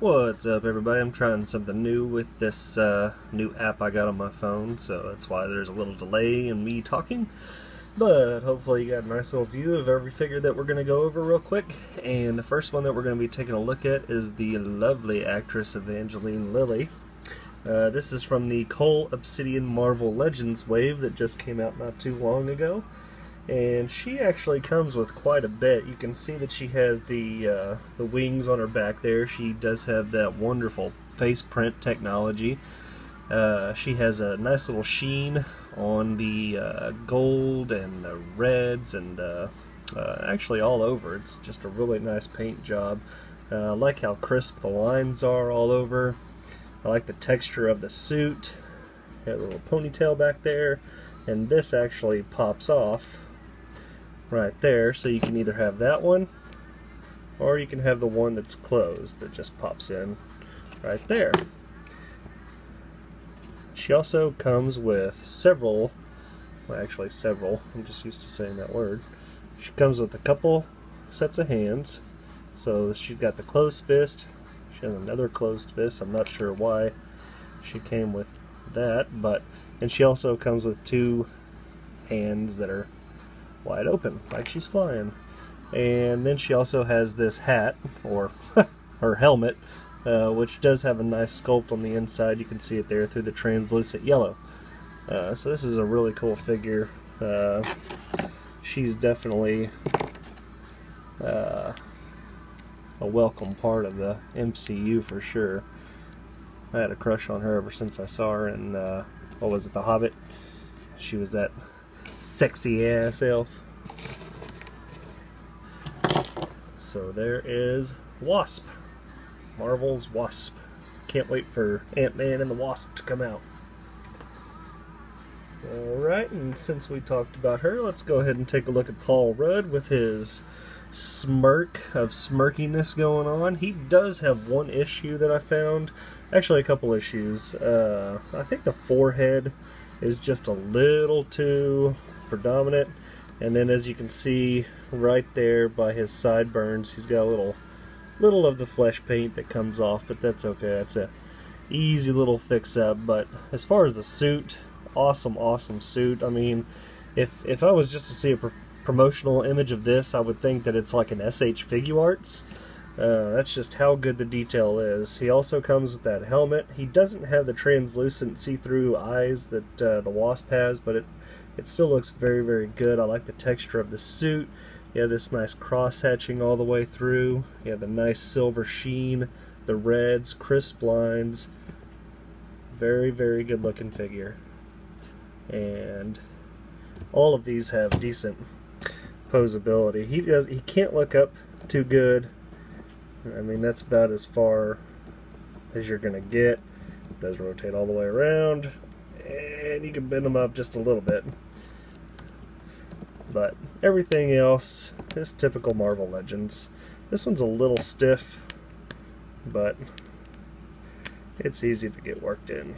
What's up everybody? I'm trying something new with this uh, new app I got on my phone, so that's why there's a little delay in me talking. But hopefully you got a nice little view of every figure that we're going to go over real quick. And the first one that we're going to be taking a look at is the lovely actress Evangeline Lilly. Uh, this is from the Cull Obsidian Marvel Legends wave that just came out not too long ago and she actually comes with quite a bit. You can see that she has the uh, the wings on her back there. She does have that wonderful face print technology. Uh, she has a nice little sheen on the uh, gold and the reds and uh, uh, actually all over. It's just a really nice paint job. Uh, I like how crisp the lines are all over. I like the texture of the suit. Got a little ponytail back there. And this actually pops off right there so you can either have that one or you can have the one that's closed that just pops in right there. She also comes with several, well actually several, I'm just used to saying that word. She comes with a couple sets of hands. So she's got the closed fist, she has another closed fist, I'm not sure why she came with that, but, and she also comes with two hands that are wide open, like she's flying. And then she also has this hat, or her helmet, uh, which does have a nice sculpt on the inside. You can see it there through the translucent yellow. Uh, so this is a really cool figure. Uh, she's definitely uh, a welcome part of the MCU for sure. I had a crush on her ever since I saw her in, uh, what was it, The Hobbit? She was that sexy ass elf. So there is Wasp. Marvel's Wasp. Can't wait for Ant-Man and the Wasp to come out. Alright, and since we talked about her, let's go ahead and take a look at Paul Rudd with his smirk of smirkiness going on. He does have one issue that I found. Actually, a couple issues. Uh, I think the forehead is just a little too predominant. And then as you can see right there by his sideburns, he's got a little little of the flesh paint that comes off, but that's okay. That's a easy little fix up. But as far as the suit, awesome, awesome suit. I mean, if if I was just to see a pr promotional image of this, I would think that it's like an SH Figuarts. Uh, that's just how good the detail is. He also comes with that helmet. He doesn't have the translucent see-through eyes that uh, the Wasp has, but it it still looks very, very good. I like the texture of the suit. You have this nice cross hatching all the way through. You have the nice silver sheen, the reds, crisp lines. Very, very good looking figure. And all of these have decent posability. He does he can't look up too good. I mean that's about as far as you're gonna get. It does rotate all the way around and you can bend them up just a little bit. But everything else is typical Marvel Legends. This one's a little stiff, but it's easy to get worked in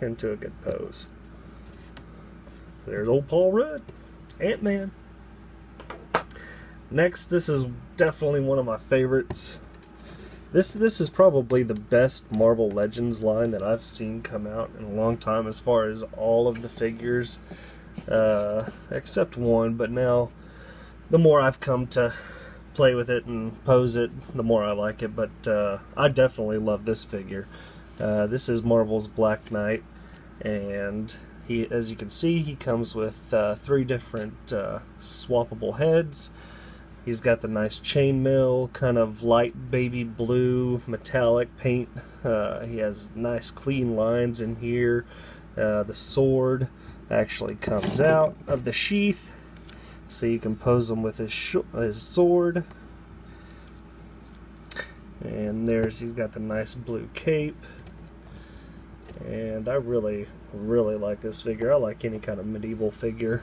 into a good pose. There's old Paul Rudd, Ant-Man. Next, this is definitely one of my favorites. This this is probably the best Marvel Legends line that I've seen come out in a long time as far as all of the figures uh, except one. But now, the more I've come to play with it and pose it, the more I like it. But uh, I definitely love this figure. Uh, this is Marvel's Black Knight, and he, as you can see, he comes with uh, three different uh, swappable heads. He's got the nice chainmail, kind of light baby blue metallic paint. Uh, he has nice clean lines in here. Uh, the sword actually comes out of the sheath so you can pose him with his, his sword and there's he's got the nice blue cape and I really really like this figure I like any kind of medieval figure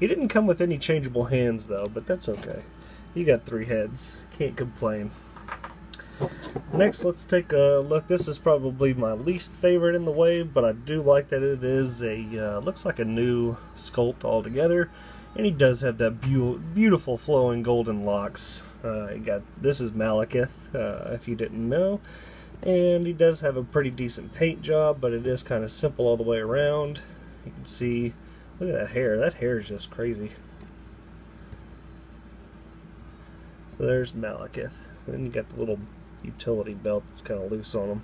he didn't come with any changeable hands though but that's okay he got three heads can't complain Next, let's take a look. This is probably my least favorite in the wave, but I do like that it is a, uh, looks like a new sculpt altogether. And he does have that be beautiful flowing golden locks. Uh, got This is Malekith, uh, if you didn't know. And he does have a pretty decent paint job, but it is kind of simple all the way around. You can see, look at that hair. That hair is just crazy. So there's Malekith. Then you got the little utility belt that's kind of loose on him.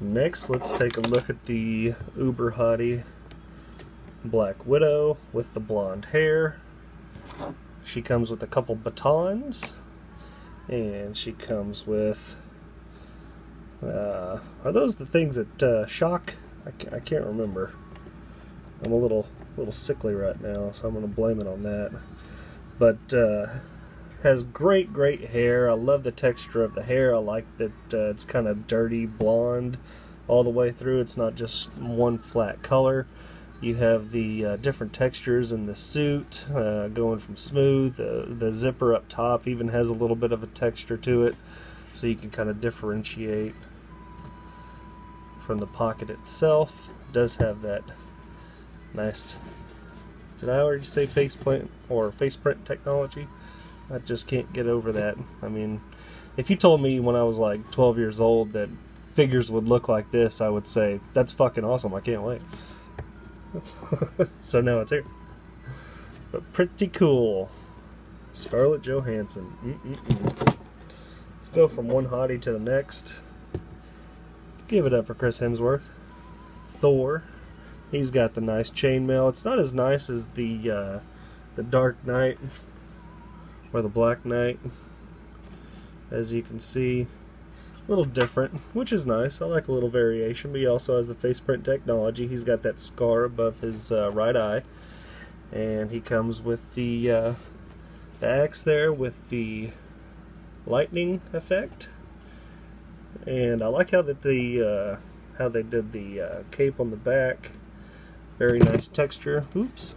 Next, let's take a look at the Uber Hottie Black Widow with the blonde hair. She comes with a couple batons, and she comes with. Uh, are those the things that uh, shock? I can't, I can't remember. I'm a little little sickly right now, so I'm going to blame it on that. But uh, has great, great hair. I love the texture of the hair. I like that uh, it's kind of dirty blonde all the way through. It's not just one flat color. You have the uh, different textures in the suit, uh, going from smooth. the zipper up top even has a little bit of a texture to it, so you can kind of differentiate from the pocket itself. It does have that nice. Did I already say faceprint or faceprint technology? I just can't get over that. I mean, if you told me when I was like 12 years old that figures would look like this, I would say, that's fucking awesome. I can't wait. so now it's here. But pretty cool. Scarlett Johansson. Mm -mm -mm. Let's go from one hottie to the next. Give it up for Chris Hemsworth. Thor. He's got the nice chainmail. It's not as nice as the uh, the Dark Knight or the Black Knight. As you can see, a little different, which is nice. I like a little variation, but he also has the face print technology. He's got that scar above his uh, right eye, and he comes with the, uh, the axe there with the lightning effect. And I like how that the uh, how they did the uh, cape on the back. Very nice texture. Oops.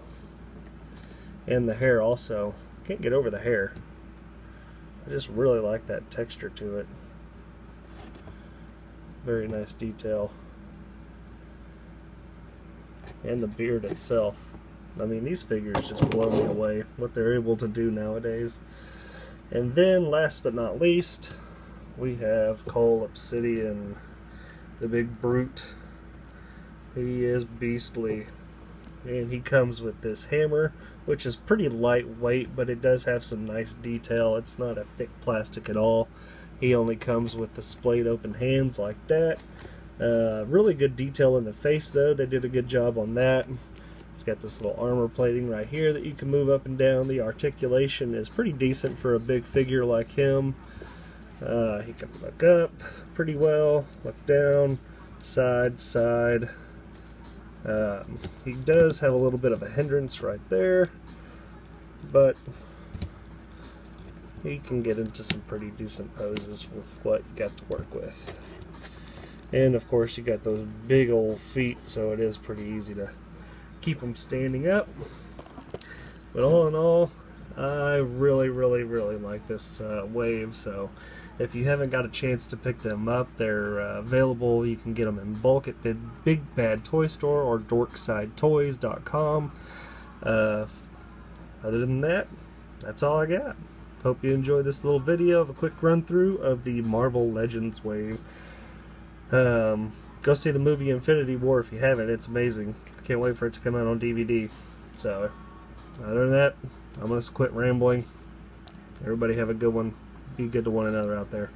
And the hair also. Can't get over the hair. I just really like that texture to it. Very nice detail. And the beard itself. I mean, these figures just blow me away, what they're able to do nowadays. And then, last but not least, we have Cull Obsidian, the big brute. He is beastly. And he comes with this hammer, which is pretty lightweight, but it does have some nice detail. It's not a thick plastic at all. He only comes with the splayed open hands like that. Uh, really good detail in the face though. They did a good job on that. It's got this little armor plating right here that you can move up and down. The articulation is pretty decent for a big figure like him. Uh, he can look up pretty well, look down, side, side. Um, he does have a little bit of a hindrance right there, but he can get into some pretty decent poses with what you got to work with. And of course you got those big old feet, so it is pretty easy to keep them standing up. But all in all, I really, really, really like this uh, wave, so if you haven't got a chance to pick them up, they're uh, available. You can get them in bulk at Big, Big Bad Toy Store or DorkSideToys.com. Uh, other than that, that's all I got. Hope you enjoyed this little video of a quick run through of the Marvel Legends wave. Um, go see the movie Infinity War if you haven't. It's amazing. Can't wait for it to come out on DVD. So, other than that, I'm going to quit rambling. Everybody have a good one. Be good to one another out there.